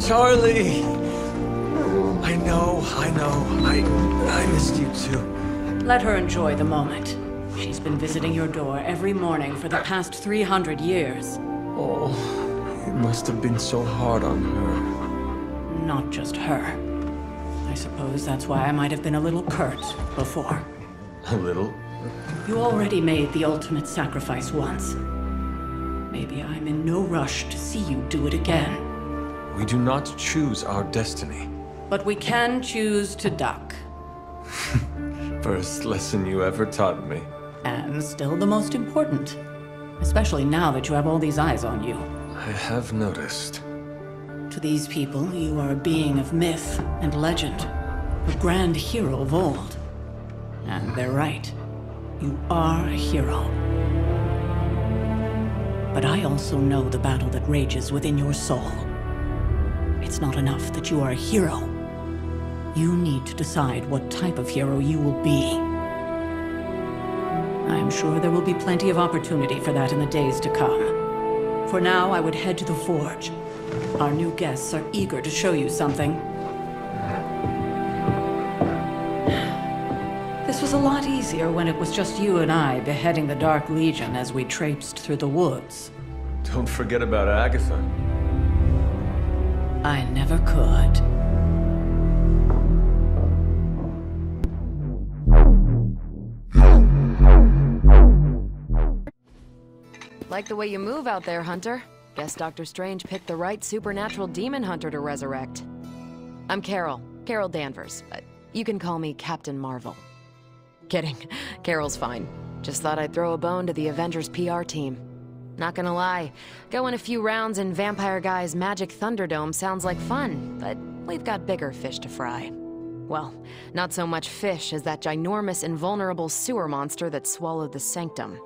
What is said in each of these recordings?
Charlie! I know, I know. I I missed you too. Let her enjoy the moment. She's been visiting your door every morning for the past 300 years. Oh, it must have been so hard on her. Not just her. I suppose that's why I might have been a little curt before. A little? You already made the ultimate sacrifice once. Maybe I'm in no rush to see you do it again. We do not choose our destiny. But we can choose to duck. First lesson you ever taught me. And still the most important. Especially now that you have all these eyes on you. I have noticed. To these people, you are a being of myth and legend. A grand hero of old. And they're right. You are a hero. But I also know the battle that rages within your soul. It's not enough that you are a hero. You need to decide what type of hero you will be. I am sure there will be plenty of opportunity for that in the days to come. For now, I would head to the Forge. Our new guests are eager to show you something. This was a lot easier when it was just you and I beheading the Dark Legion as we traipsed through the woods. Don't forget about Agatha. I never could. Like the way you move out there, Hunter. Guess Doctor Strange picked the right supernatural demon hunter to resurrect. I'm Carol. Carol Danvers, but you can call me Captain Marvel. Kidding. Carol's fine. Just thought I'd throw a bone to the Avengers PR team. Not gonna lie, going a few rounds in Vampire Guy's Magic Thunderdome sounds like fun, but we've got bigger fish to fry. Well, not so much fish as that ginormous invulnerable sewer monster that swallowed the Sanctum.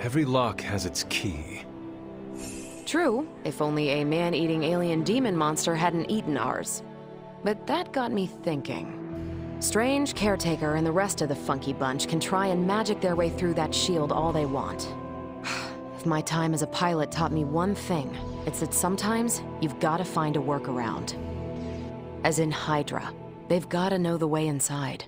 Every lock has its key. True, if only a man-eating alien demon monster hadn't eaten ours. But that got me thinking. Strange, Caretaker, and the rest of the funky bunch can try and magic their way through that shield all they want. if my time as a pilot taught me one thing, it's that sometimes you've gotta find a workaround. As in Hydra. They've gotta know the way inside.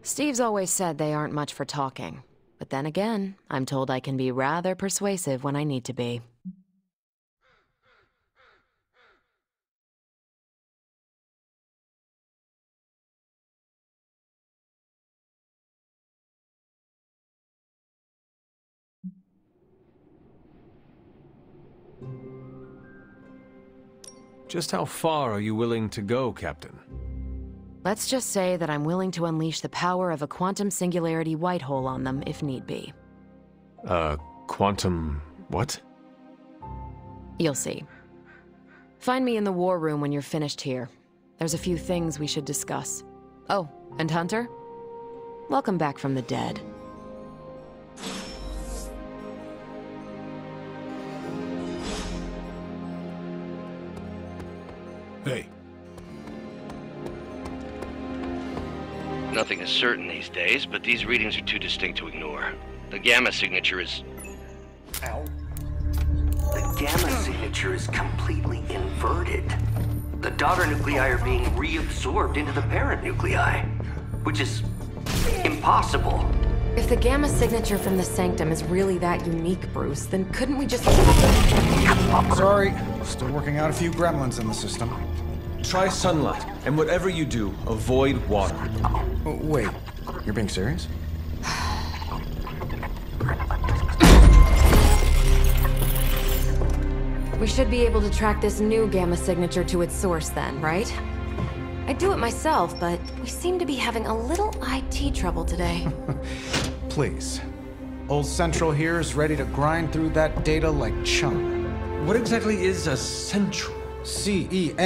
Steve's always said they aren't much for talking. But then again, I'm told I can be rather persuasive when I need to be. Just how far are you willing to go, Captain? Let's just say that I'm willing to unleash the power of a quantum singularity white hole on them if need be. Uh, quantum... what? You'll see. Find me in the war room when you're finished here. There's a few things we should discuss. Oh, and Hunter? Welcome back from the dead. Hey, Nothing is certain these days, but these readings are too distinct to ignore. The gamma signature is... Ow. The gamma signature is completely inverted. The daughter nuclei are being reabsorbed into the parent nuclei, which is impossible. If the gamma signature from the Sanctum is really that unique, Bruce, then couldn't we just... sorry. Still working out a few gremlins in the system. Try sunlight, and whatever you do, avoid water. Oh, wait, you're being serious? We should be able to track this new gamma signature to its source then, right? I'd do it myself, but we seem to be having a little IT trouble today. Please. Old Central here is ready to grind through that data like chum. What exactly is a central? C-E-N-T-R-A-L.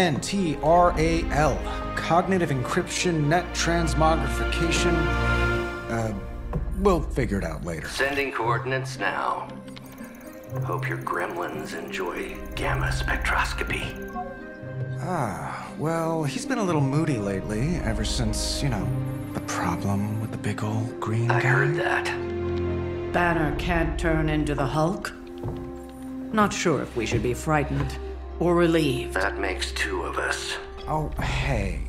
Cognitive encryption, net transmogrification. Uh, we'll figure it out later. Sending coordinates now. Hope your gremlins enjoy gamma spectroscopy. Ah, well, he's been a little moody lately, ever since, you know, the problem with the big old green I guy. heard that. Banner can't turn into the Hulk? Not sure if we should be frightened or relieved. That makes two of us. Oh, hey.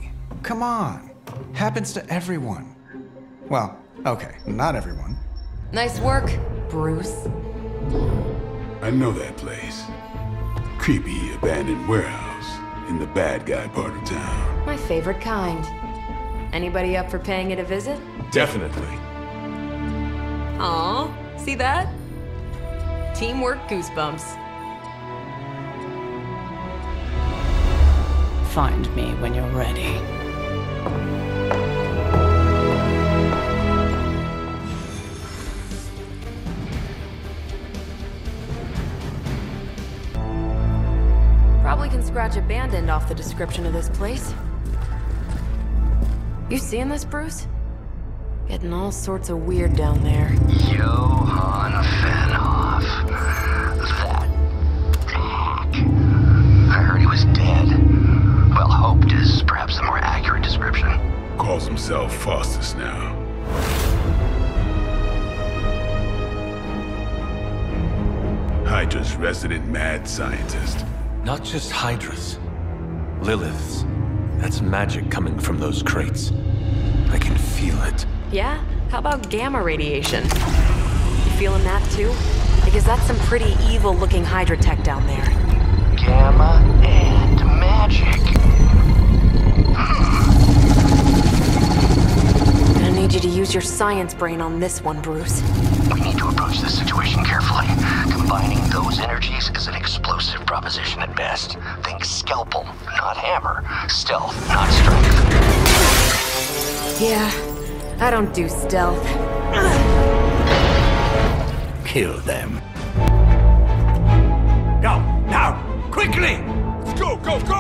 Come on. Happens to everyone. Well, okay, not everyone. Nice work, Bruce. I know that place. Creepy abandoned warehouse in the bad guy part of town. My favorite kind. Anybody up for paying it a visit? Definitely. Aw, see that? Teamwork goosebumps. Find me when you're ready. Scratch abandoned off the description of this place. You seeing this, Bruce? Getting all sorts of weird down there. Johann Fennhoff. That hack. I heard he was dead. Well, hoped is perhaps the more accurate description. Calls himself Faustus now. Hydra's resident mad scientist. Not just Hydras. Liliths. That's magic coming from those crates. I can feel it. Yeah? How about gamma radiation? You feeling that too? Because that's some pretty evil looking Hydra tech down there. Gamma and magic. Gonna need you to use your science brain on this one, Bruce. We need to approach this situation carefully. Combining those energies is an explosive proposition at best. Think scalpel, not hammer. Stealth, not strength. Yeah, I don't do stealth. Kill them. Go, now, quickly! Let's go, go, go!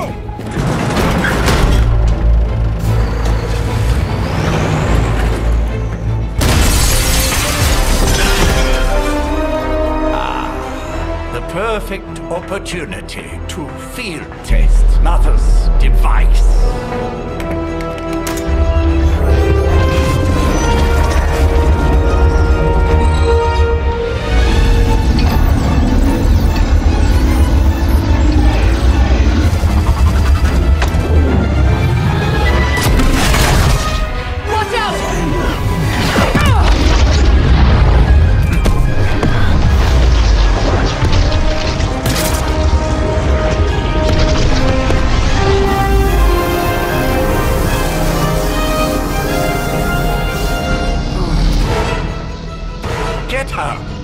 Opportunity to field test Mother's device. Her!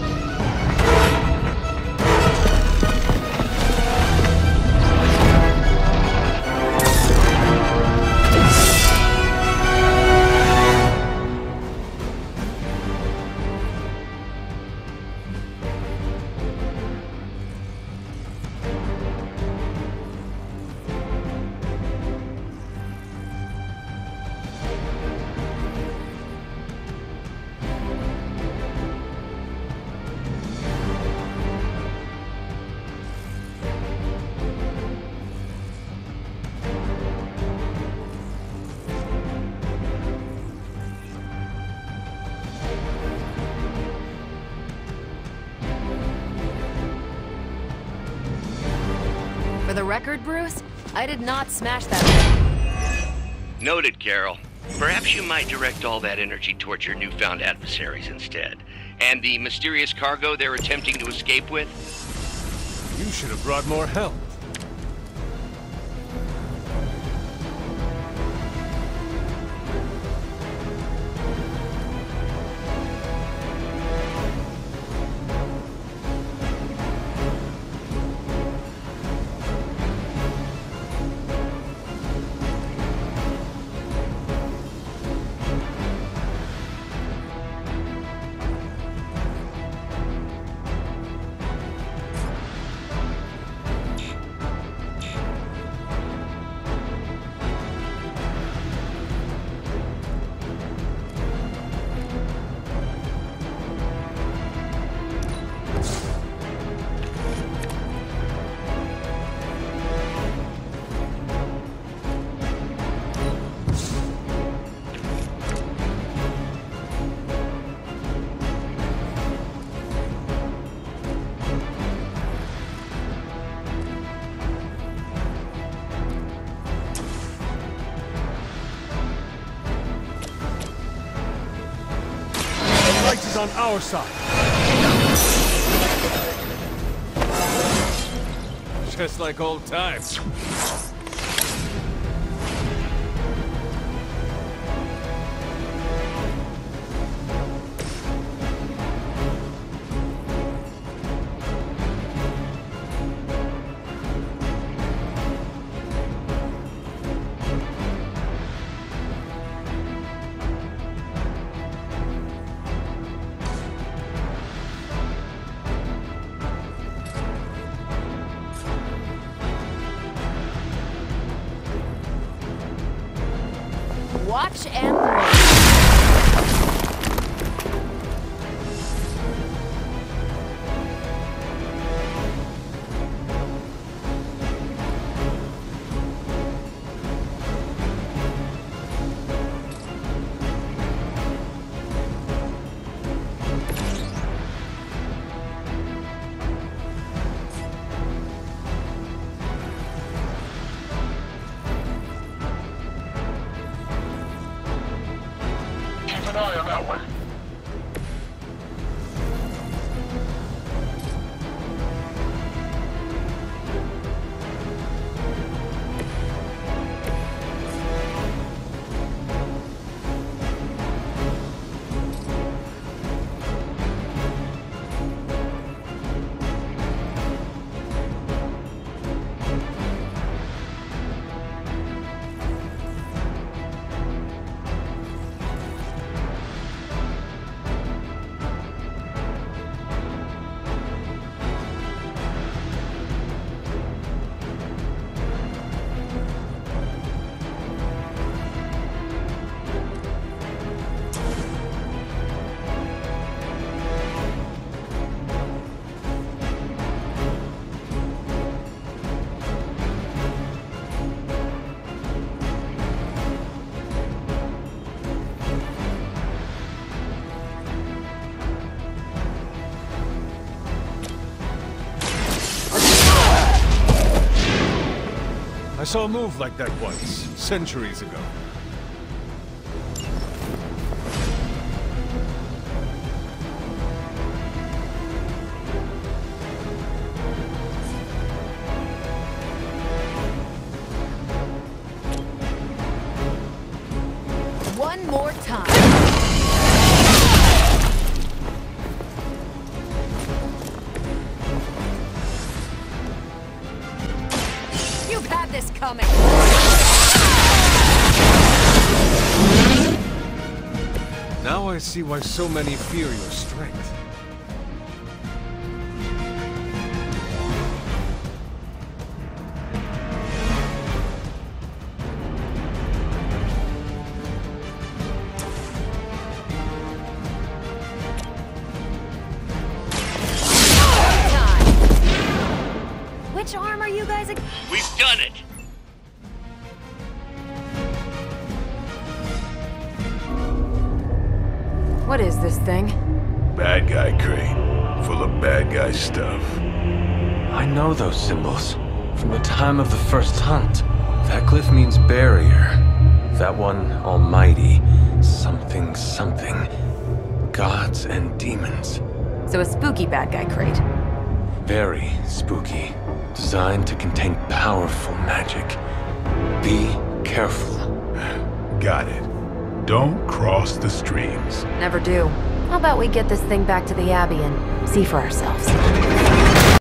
The record, Bruce, I did not smash that. Noted, Carol. Perhaps you might direct all that energy towards your newfound adversaries instead. And the mysterious cargo they're attempting to escape with? You should have brought more help. On our side. Just like old times. Saw a move like that once, centuries ago. I see why so many fear your strength. Which arm are you guys? ag- We've done it! Know those symbols from the time of the first hunt. That glyph means barrier. That one, almighty. Something, something. Gods and demons. So a spooky bad guy crate. Very spooky. Designed to contain powerful magic. Be careful. Got it. Don't cross the streams. Never do. How about we get this thing back to the Abbey and see for ourselves?